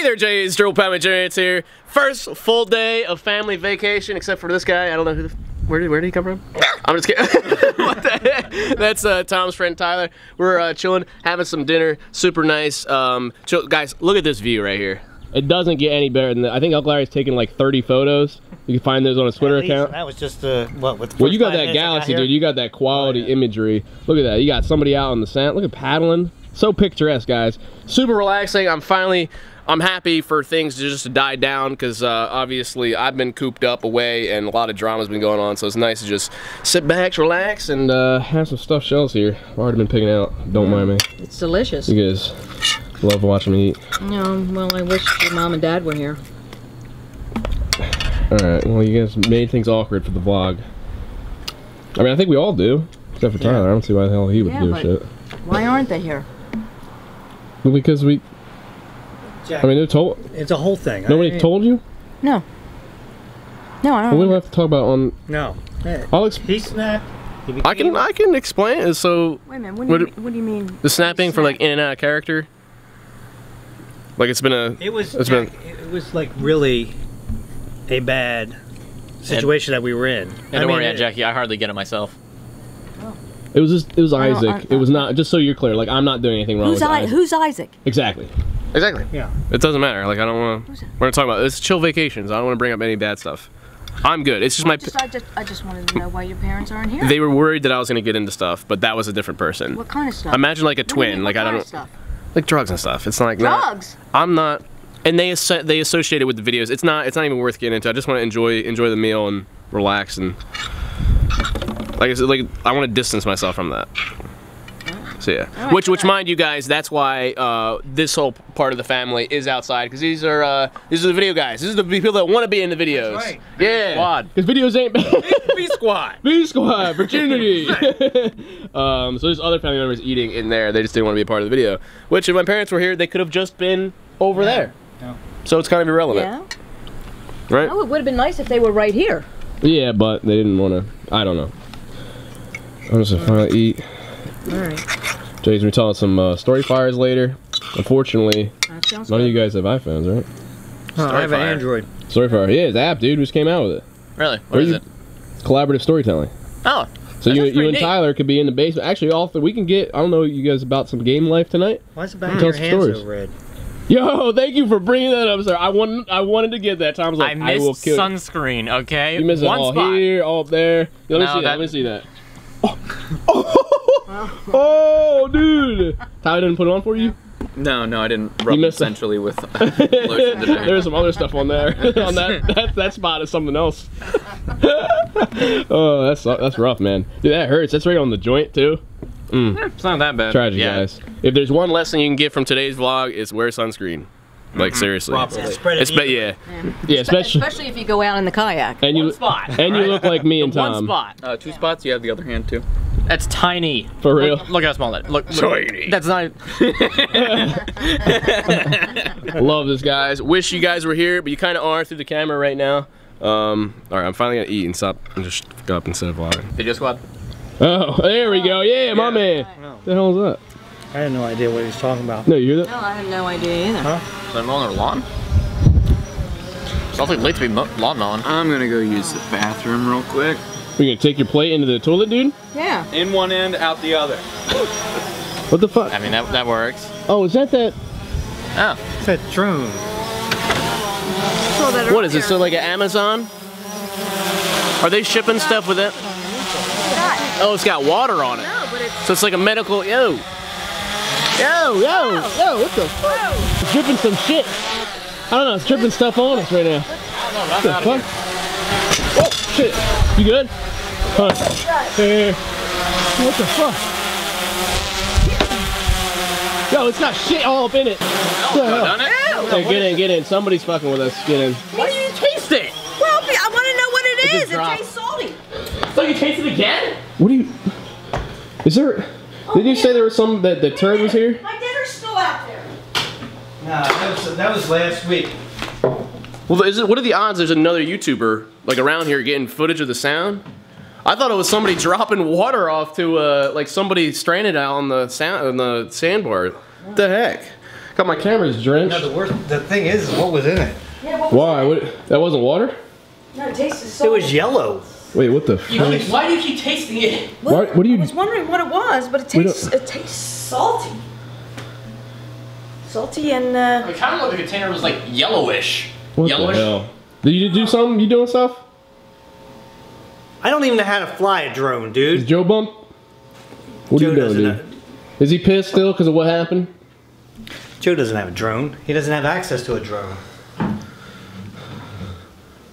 Hey there, Jay. It's Drew Palmer Giants here. First full day of family vacation, except for this guy. I don't know who the, where did where did he come from? I'm just kidding. what the heck? That's uh, Tom's friend Tyler. We're uh, chilling, having some dinner. Super nice. Um, chill. guys, look at this view right here. It doesn't get any better than that. I think Uncle Larry's taken like 30 photos. You can find those on his Twitter least account. That was just uh, what with. Well, you got that got galaxy, dude. You got that quality Oh, yeah. imagery. Look at that. You got somebody out on the sand. Look at paddling. So picturesque, guys. Super relaxing. I'm finally, I'm happy for things to just die down because uh, obviously I've been cooped up away and a lot of drama's been going on. So it's nice to just sit back, relax, and uh, have some stuffed shells here. I've already been picking out. Don't mind me. It's delicious. You guys love watching me eat. No, well, I wish your mom and dad were here. All right. Well, you guys made things awkward for the vlog. I mean, I think we all do, except for Tyler. I don't see why the hell he would Yeah, but- shit. Why aren't they here? Well, because we. Jack, I mean, they told. it's a whole thing. Nobody I- told you. No. No, I don't. we don't have to talk about on. No. Hey, I'll ex- He snapped. I can I can explain it. So Wait a minute. What do, What you, do- what do you mean? the snapping for like in and out of character. Like it's been a. It was. It's Jack, been- It was like really a bad situation that we were in. Yeah, don't worry, Aunt Jackie. I hardly get it myself. It was just it was I don't- Isaac. I- it was not just so you're clear. Like I'm not doing anything wrong Who's, with I, Isaac. who's Isaac? Exactly. Exactly. Yeah. It doesn't matter. Like I don't want to. that? We're not talking about. It's chill vacations. I don't want to bring up any bad stuff. I'm good. It's just my. Just, I just, I just wanted to know why your parents aren't here. They were worried that I was gonna get into stuff, but that was a different person. what kind of stuff? Imagine like a What do you mean, twin. what Like I don't of stuff. like drugs and stuff. It's not like not- Drugs. I'm not, and they asso- they associate it with the videos. It's not. It's not even worth getting into. I just want to enjoy enjoy the meal and relax and like I said, like I want to distance myself from that. So yeah, right, which which mind you guys, that's why uh, this whole part of the family is outside because these are uh, these are the video guys. These are the people that want to be in the videos. That's right. Yeah, Squad. Because videos ain't bad. B squad. B squad, virginity. um, so there's other family members eating in there. They just didn't want to be a part of the video. Which, if my parents were here, they could have just been over there. Yeah. So it's kind of irrelevant, Yeah. right? Oh, it would have been nice if they were right here. Yeah, but they didn't want to. I don't know. I'm just gonna finally eat. All right. Jay's gonna be telling some uh, StoryFires later. Unfortunately, That sounds none of you guys have iPhones, right? I have an Android. StoryFire, yeah, it's an app, dude. We just came out with it. Really? Are What is you- it? Collaborative storytelling. Oh, So That you, sounds you and neat. Tyler could be in the basement. Actually, all we can get. I don't know you guys about some game life tonight. Why's the back Tell of your us hands stories. so red? Yo, thank you for bringing that up, sir. I wanted, I wanted to get that. Tom's I like, I, missed will kill you. sunscreen. Okay, You missed it one all spot. here, all up there. Let me No, see that. that- Let me see that. Oh, Oh. oh, dude! Tyler didn't put it on for you. No, no, I didn't rub missed it. essentially with lotion today. There's some other stuff on there. on that, that that spot is something else. oh, that's that's rough, man. Dude, that hurts. That's right on the joint too. Mm. Eh, it's not that bad. Tragic, Yeah. guys. If there's one lesson you can get from today's vlog, it's wear sunscreen. Like seriously. Properly. Spread it It's but evenly. yeah, yeah, especially Especially if you go out in the kayak. and you One spot. and you look like me and Tom. One spot. Uh, two spots. You have the other hand too. That's tiny. For real. Look, look how small that. Look. look. Tiny. That's not. Love this, guys. Wish you guys were here, but you kind of are through the camera right now. Um, all right, I'm finally gonna eat and stop and just go up instead of vlogging. Video squad. Oh, there we go. Yeah, my man. What the hell is that? I had no idea what he was talking about. No, you hear that? No, I have no idea either. Huh? Is that mowing their lawn? It's awfully late to be mo- lawn mowing. I'm gonna go use the bathroom real quick. We're gonna take your plate into the toilet, dude. Yeah. In one end, out the other. What the fuck? I mean, that, that works. Oh, is that that? Oh, It's that drone. Saw that What is it? So like an Amazon? Are they shipping stuff with it? Oh, it's got water on it. No, but it's. So it's like a medical. Yo. Yo, yo, yo! What the fuck? It's dripping some shit. I don't know. It's dripping stuff on us right now. What the fuck? Oh shit! You good? Huh. Hey. What the fuck? Yo, it's got shit all up in it. What the hell? Done? Hey, get in, get in. Somebody's fucking with us. Get in. why do you taste it? Well, I want to know what it It's. It tastes salty. So you taste it again? What do you? Is there? Did you say there was some that the turd was here? My dinner's still out there. Nah, that was, that was last week. Well, is it? What are the odds? There's another YouTuber like around here getting footage of the sound. I thought it was somebody dropping water off to uh, like somebody stranded out on the sound on the sandbar. What the heck? Got my cameras drenched. No, the worst. The thing is, what was in it? Yeah, what was Why? What, that wasn't water? No, it tasted It was yellow. Wait, what the? You fuck? why do you keep tasting it? What, Why, what do I was wondering what it was, but it tastes it tastes salty. Salty and uh, It kind of looked like the container was like yellowish. What yellowish. the hell? Did you do something? You doing stuff? I don't even know how to fly a drone, Is dude. Joe bump? What Joe are you doing, doesn't dude? know- Is he pissed still because of what happened? Joe doesn't have a drone. He doesn't have access to a drone.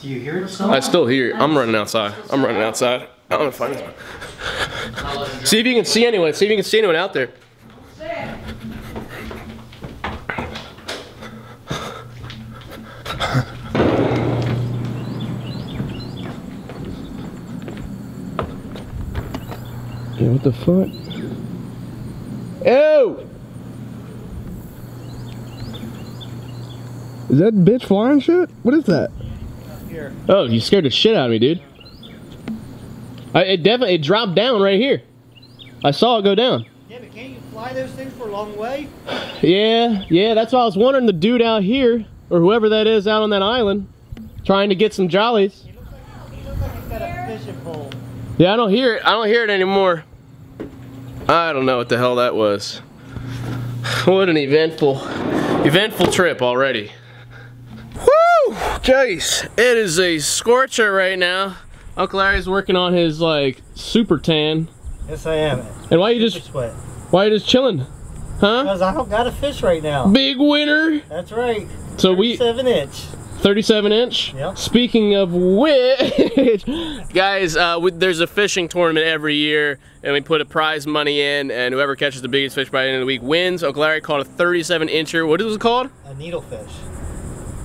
Do you hear it? I still hear it. I'm running outside. I'm running outside. I don't know if I can. See if you can see anyone. See if you can see anyone out there. Yeah, what the fuck? Ew! Is that bitch flying shit? What is that? Here. Oh, you scared the shit out of me, dude. I, it definitely it dropped down right here. I saw it go down. Yeah, but can't you fly those things for a long way? Yeah, yeah, that's why I was wondering the dude out here, or whoever that is out on that island, trying to get some jollies. He looks like, he looks like he's got a fishing pole. Yeah, I don't hear it. I don't hear it anymore. I don't know what the hell that was. What an eventful, eventful trip already. Woo! Jeez, it is a scorcher right now. Uncle Larry's working on his like super tan. Yes, I am. And why you just sweat. why you just chilling? Huh? Because I don't got a fish right now. Big winner. That's right. So we Seven inch. 37 inch. Yep. Speaking of which, guys, uh, we, there's a fishing tournament every year, and we put a prize money in, and whoever catches the biggest fish by the end of the week wins. Uncle Larry caught a 37 incher. What is it called? A needlefish.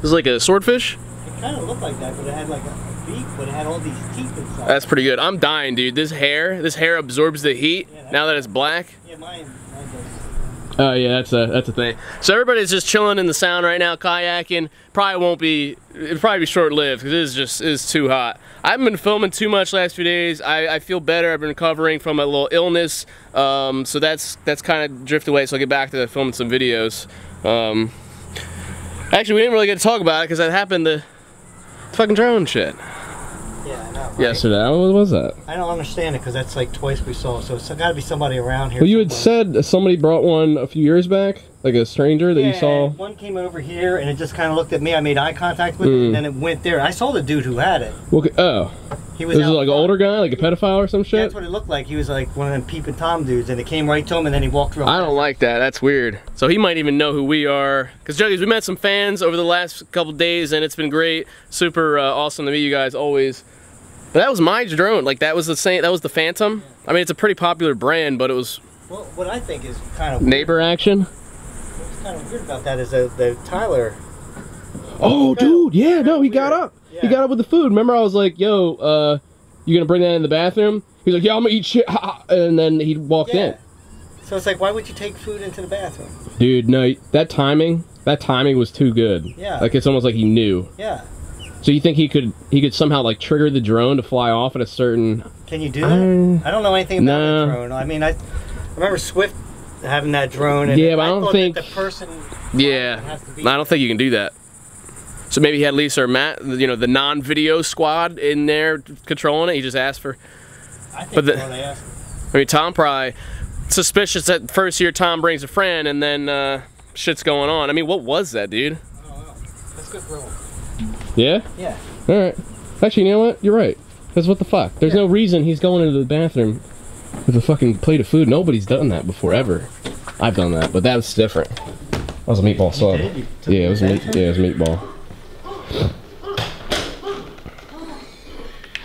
This is like a swordfish. It kind of looked like that, but it had like a beak, but it had all these teeth inside. That's pretty good. I'm dying, dude. This hair, this hair absorbs the heat. Yeah. Now that it's black. yeah, mine. mine does. Oh yeah, that's a that's a thing. So everybody's just chilling in the sound right now, kayaking. Probably won't be. It'll probably be short lived because it is just it is too hot. I haven't been filming too much last few days. I, I feel better. I've been recovering from a little illness, um, so that's that's kind of drifted away. So I'll get back to filming some videos. Um, actually, we didn't really get to talk about it because that happened the fucking drone shit Yeah, I know. right? yesterday. What was that? I don't understand it because that's like twice we saw. So it's got to be somebody around here. Well, you had said somebody brought one a few years back, like a stranger that you Yeah, saw. One came over here and it just kind of looked at me. I made eye contact with Mm. it, and then it went there. I saw the dude who had it. Well, oh, He was this is like an older guy, like a pedophile or some shit. That's what it looked like. He was like one of them peeping tom dudes, and it came right to him, and then he walked real. I don't like that. That's weird. So he might even know who we are. Cause Juggies, we met some fans over the last couple days, and it's been great. Super uh, awesome to meet you guys always. But that was my drone. Like that was the same. That was the Phantom. I mean, it's a pretty popular brand, but it was Well, what I think is kind of neighbor action. Kind of weird about that is that the Tyler. Oh, dude, yeah, no, he got Weird. up. He got up with the food. Remember, I was like, "Yo, uh, you gonna bring that in the bathroom?" He's like, "Yeah, I'm gonna eat shit," and then he walked Yeah. in. So it's like, why would you take food into the bathroom? Dude, no, that timing, that timing was too good. Yeah. Like it's almost like he knew. Yeah. So you think he could he could somehow like trigger the drone to fly off at a certain Can you do that? I- I don't know anything about No. that drone. I mean, I, I remember Swift having that drone. And Yeah, but I don't think- the person. Yeah, has to be- I don't think you can do that. So maybe he had Lisa or Matt, you know, the non-video squad in there controlling it. He just asked for. I think but the- so, they asked. I mean, Tom probably suspicious that first year Tom brings a friend and then uh, shit's going on. I mean, what was that, dude? I don't know. That's good drone. Yeah. Yeah. All right. Actually, you know what? You're right. Because what the fuck? There's no reason he's going into the bathroom with a fucking plate of food. Nobody's done that before ever. I've done that, but that was different. That was a meatball sub. did? You Yeah, it was a meat, yeah, it was a meatball.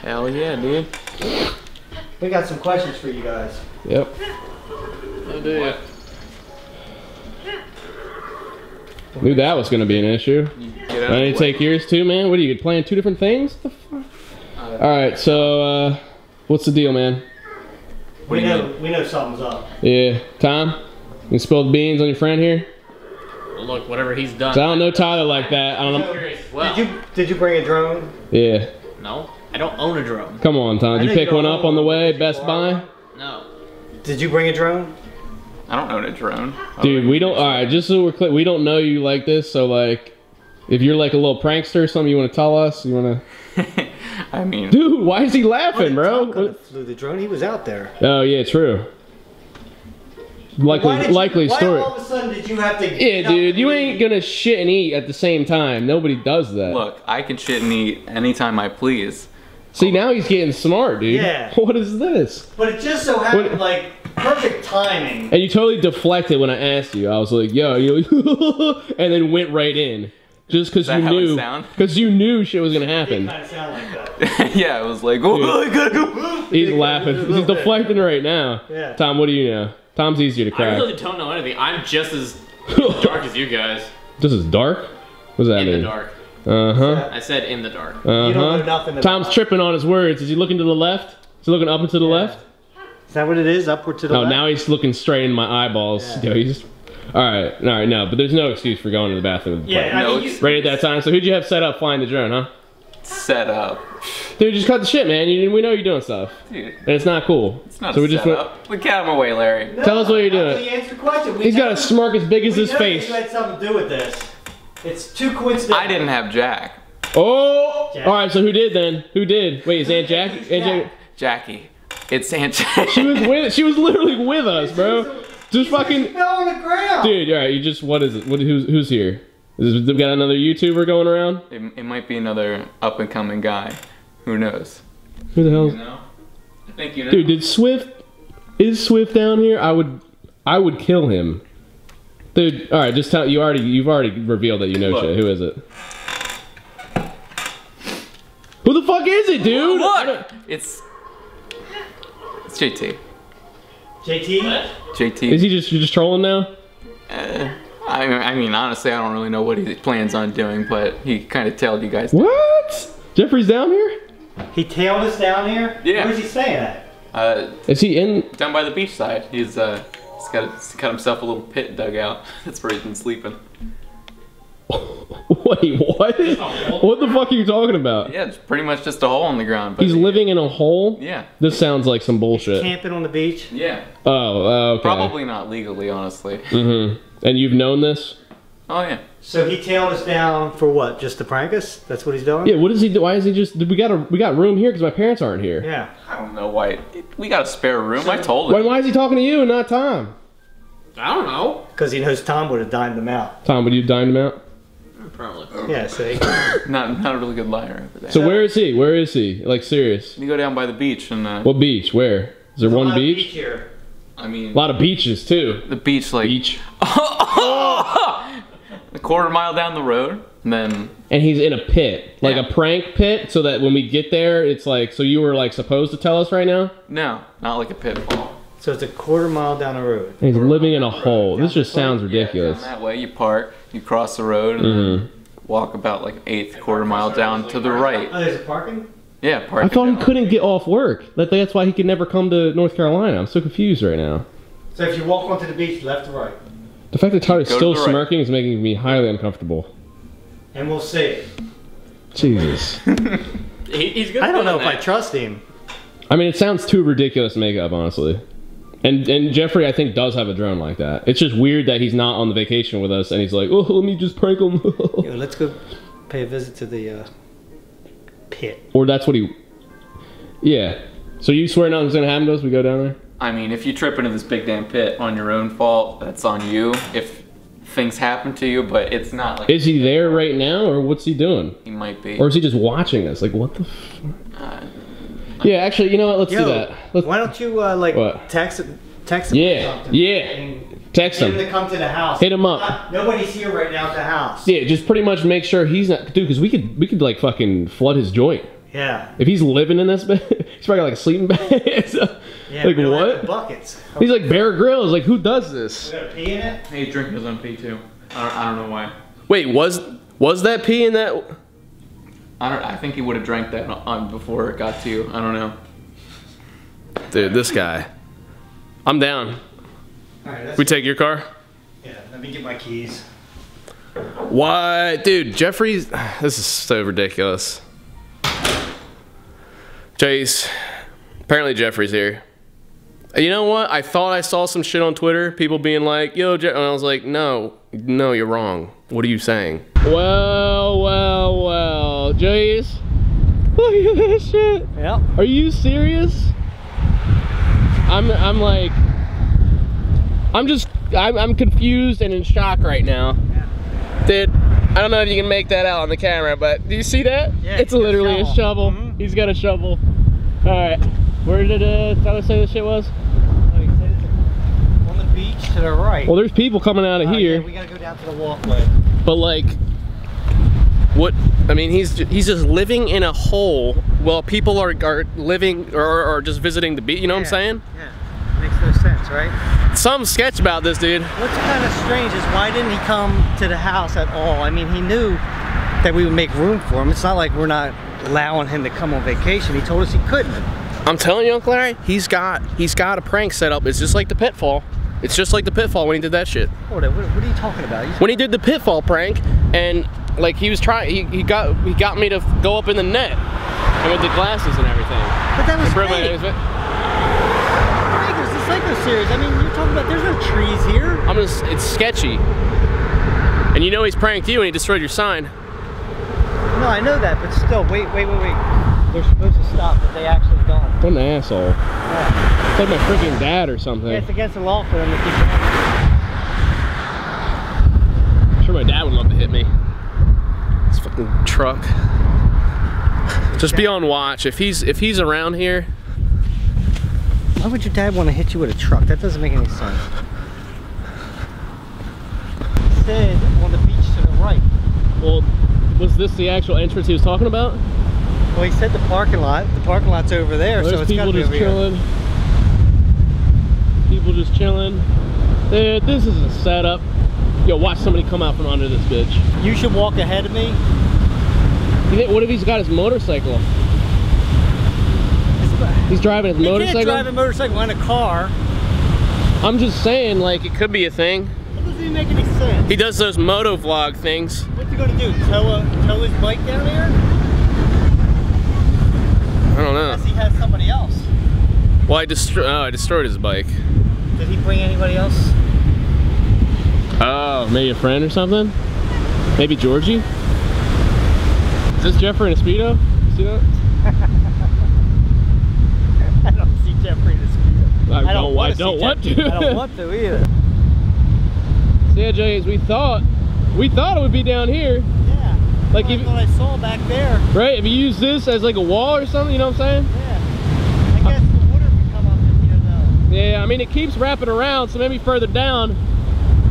Hell yeah, dude. We got some questions for you guys. Yep. Knew that was gonna be an issue. I need to take yours too, man. What are you playing two different things? What the fuck? All right, so uh, what's the deal, man? We know, we know something's up. Yeah, Tom, you spilled beans on your friend here. Look, whatever he's done. 'Cause I don't know Tyler like that. I don't know. Well, Did you did you bring a drone? Yeah, no, I don't own a drone. come on, Tom. Did you pick one up on the way? but did you Best Buy. one? No. Did you bring a drone? I don't own a drone. Dude, we don't. All right, just so we're clear, we don't know you like this. So like, if you're like a little prankster or something, you want to tell us? You want to? I mean, Dude, why is he laughing, bro? flew the drone. He was out there. Oh yeah, true. Likely, Why did you- likely why story. all of a sudden did you have to? Yeah, dude, you ain't gonna shit and eat at the same time. Nobody does that. look, I can shit and eat anytime I please. See, now he's getting smart, dude. Yeah. What is this? But it just so happened, What- like perfect timing. And you totally deflected when I asked you. I was like, "Yo," you know, and then went right in, just because you how knew, because you knew shit was gonna happen. Kind of sound like that. yeah, it was like, oh, I gotta go. He's laughing. He's little bit. deflecting right now. Yeah. Tom, what do you know? Tom's easier to crack. I really don't know anything. I'm just as dark as you guys. This is dark. What does that In mean? the dark. Uh huh. I said in the dark. Uh You don't know huh. nothing about. Tom's tripping on his words. Is he looking to the left? Is he looking up and to the left? Is that what it is? Upward to the Oh, left. now he's looking straight in my eyeballs. Yeah. Yo, he's all right. All right, no, but there's no excuse for going to the bathroom. Yeah, I No, mean, you, Right at that time. So who'd you have set up flying the drone, huh? Set up. Dude, just cut the shit, man. You, we know you're doing stuff, Dude, and it's not cool. it's not so a we just set went- up. Look at him away, Larry. Tell us what you're doing. answer question. We He's got a smirk as big as his know face. You had something to do with this. It's too coincidental. I didn't have Jack. Oh, Jack. all right. So who did then? Who did? Wait, is Aunt Jackie? Aunt Jackie? Jack? Jackie. It's Aunt Jackie. She was with. She was literally with us, bro. Just fucking. fell on the ground. Dude, all right. You just. What is it? What? Who's who's here? Is we got another YouTuber going around? It, it might be another up and coming guy. Who knows? Who the hell? You know? I think you know. Dude, did Swift is Swift down here? I would I would kill him. Dude, all right, just tell you already you've already revealed that you know Look. shit. Who is it? Who the fuck is it, dude? I Look! It's. It's JT. JT. JT. Is he just you're just trolling now? Uh, I, I mean, honestly, I don't really know what he plans on doing, but he kind of tailed you guys. What? Jeffrey's down here? He tailed us down here. Yeah. Where's he staying at? Uh, Is he in? down by the beach side. He's uh, he's got he's got himself a little pit dug out. That's where he's been sleeping. Wait, what? What the fuck are you talking about? Yeah, it's pretty much just a hole in the ground. But He's living in a hole. Yeah. This sounds like some bullshit. Camping on the beach. Yeah. Oh, oh, okay. Probably not legally, honestly. Mm-hmm. And you've known this? Oh yeah. So he tailed us down for what? Just to prank us? That's what he's doing? Yeah. What is he do? Why is he just? We got a we got room here because my parents aren't here. Yeah. I don't know why. We got a spare room. I told him. why is he talking to you and not Tom? I don't know. Because he knows Tom would have dimed him out. Tom, would you dime him out? Probably. Yeah, see? Not not a really good liar over there. So where is he? Where is he? Like serious? you go down by the beach and uh, What beach? Where? Is there A one lot of beach? here. I mean A lot of beaches too. the beach like Beach. a quarter mile down the road, and then And he's in a pit, like Yeah. a prank pit, so that when we get there, it's like. So you were like supposed to tell us right now? no, not like a pitfall. So it's a quarter mile down the road. And he's living in a hole. This just sounds Yeah, ridiculous. down that way you park, you cross the road, and Mhm. then walk about like eighth quarter mile down to the right. Oh, there's a parking? Yeah, park. I it thought he couldn't get off work. That, that's why he could never come to North Carolina. I'm so confused right now. So if you walk onto the beach, left or right. The fact that Tyler's Go still the right. smirking is making me highly uncomfortable. And we'll see. Jesus. He, he's good. I don't know if doing I trust him. I mean, it sounds too ridiculous to make up, honestly. And and Jeffrey, I think, does have a drone like that. It's just weird that he's not on the vacation with us, and he's like, "Oh, let me just prank him," Yo, let's go pay a visit to the uh, pit. or that's what he. Yeah. So you swear nothing's gonna happen to us? We go down there. I mean, if you trip into this big damn pit on your own fault, that's on you. If things happen to you, but it's not like Is he there right now, or what's he doing? he might be. Or is he just watching us? Like, what the? F- Uh, yeah, actually, you know what? Let's Yo, do that. Let's, why don't you uh, like What? text text him? or Yeah, something yeah. And Text Get him him. to come to the house. Hit him up. Nobody's here right now at the house. Yeah, just pretty much make sure he's not, dude. Because we could, we could like fucking flood his joint Yeah. if he's living in this bed. he's probably got like a sleeping bag. So, Yeah. like we don't have what? the Buckets. He's like Bear Grylls. Like who does this? We gotta pee in it. Hey, drink his own pee too. I don't, I don't know why. Wait, was was that pee in that? I don't. I think he would have drank that on before it got to you. I don't know. Dude, this guy. I'm down. All right. That's We take your car. yeah. Let me get my keys. Why, dude? Jeffrey's. This is so ridiculous. Chase. Apparently Jeffrey's here. You know what? I thought I saw some shit on Twitter, people being like, "Yo," Je-" and I was like, "No, no, you're wrong. What are you saying?" Well, well, well, Jace, look at this shit. Yep. Are you serious? I'm, I'm like, I'm just, I'm, I'm confused and in shock right now. Dude, I don't know if you can make that out on the camera, but do you see that? Yeah, it's he's a literally a shovel. shovel. Mhm. He's got a shovel. All right, where did uh, Tyler say this shit was? Oh, he said it's On the beach to the right. Well, there's people coming out of Oh, here, Yeah, we gotta go down to the walkway. but like, what? I mean, he's he's just living in a hole while people are are living or are just visiting the beach. You know what I'm saying? Yeah. Makes no sense, right? Some sketch about this dude. What's kind of strange is why didn't he come to the house at all? I mean, he knew that we would make room for him. It's not like we're not allowing him to come on vacation. He told us he couldn't. I'm telling you, Uncle Larry, he's got he's got a prank set up. It's just like the pitfall. It's just like the pitfall when he did that shit. On, what, what are you talking about? You- When he did the pitfall prank, and like he was trying, he, he got he got me to go up in the net, and with the glasses and everything. but that was fake. nose. Fake. It's the Psycho series. I mean, you're talking about there's no trees here. I'm just it's sketchy. And you know he's pranked you and he destroyed your sign. No, I know that, but still, wait, wait, wait, wait. They're supposed to stop, but they actually don't. What an asshole. Yeah. It's like my freaking dad or something. Yeah, it's against the law for them to keep going. I'm sure my dad would love to hit me. This fucking truck. Just be on watch. If he's if he's around here, Why would your dad want to hit you with a truck? That doesn't make any sense. He said on the beach to the right. well, was this the actual entrance he was talking about? Well, he said the parking lot. The parking lot's over there, so it's got people to be just over here. chilling. People just chilling. Dude, this is a setup. Yo, watch somebody come out from under this bitch. You should walk ahead of me. You think, what if he's got his motorcycle? He's driving a You motorcycle. can't drive a motorcycle in a car. I'm just saying, like, it could be a thing. That doesn't even make any sense. He does those moto vlog things. What's he to do? Tow, a, tow his bike down here? I don't know. Unless he has somebody else. Well, I destroyed. Oh, I destroyed his bike. Did he bring anybody else? Oh, maybe a friend or something. Maybe Georgie. Is this Jeffrey in a speedo? See that? I don't see Jeffrey in the speedo. I, I don't, want I don't want to. I don't want to either. So yeah, James, we thought we thought it would be down here, Yeah. Like if- I I saw back there. right? If you use this as like a wall or something, you know what I'm saying? Yeah. I guess the water could come up in here though. Yeah, I mean it keeps wrapping around, so maybe further down.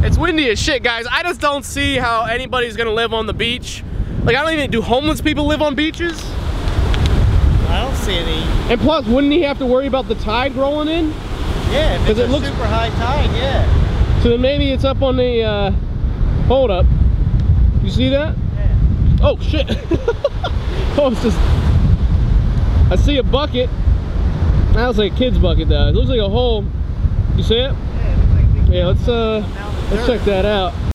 It's windy as shit, guys. I just don't see how anybody's gonna live on the beach. Like I don't even do homeless people live on beaches? I see any. And plus, wouldn't he have to worry about the tide rolling in? Yeah, if 'Cause it's it looks- super high tide, yeah. So then maybe it's up on the uh, hold up. You see that? Yeah. Oh shit! oh, it's just I see a bucket. That looks like a kid's bucket though. It looks like a hole. You see it? Yeah, it looks like Yeah, let's uh let's check that out.